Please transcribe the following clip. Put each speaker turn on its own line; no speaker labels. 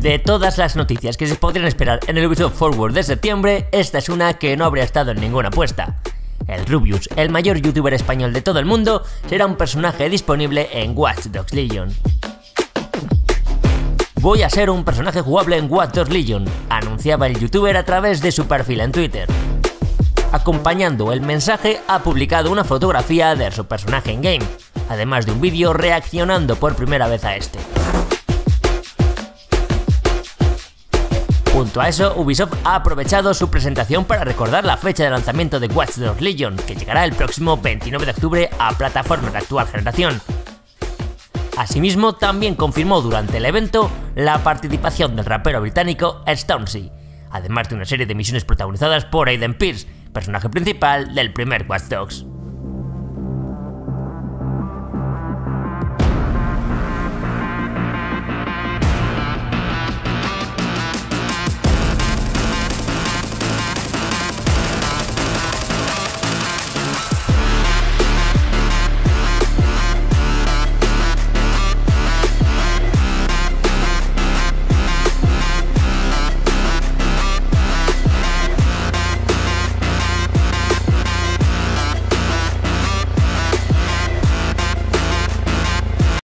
De todas las noticias que se podrían esperar en el Ubisoft Forward de septiembre, esta es una que no habría estado en ninguna apuesta. El Rubius, el mayor youtuber español de todo el mundo, será un personaje disponible en Watch Dogs Legion. Voy a ser un personaje jugable en Watch Dogs Legion, anunciaba el youtuber a través de su perfil en Twitter. Acompañando el mensaje, ha publicado una fotografía de su personaje en game, además de un vídeo reaccionando por primera vez a este. Junto a eso, Ubisoft ha aprovechado su presentación para recordar la fecha de lanzamiento de Watch Dogs Legion, que llegará el próximo 29 de octubre a plataformas de actual generación. Asimismo, también confirmó durante el evento la participación del rapero británico Stormzy, además de una serie de misiones protagonizadas por Aiden Pierce, personaje principal del primer Watch Dogs.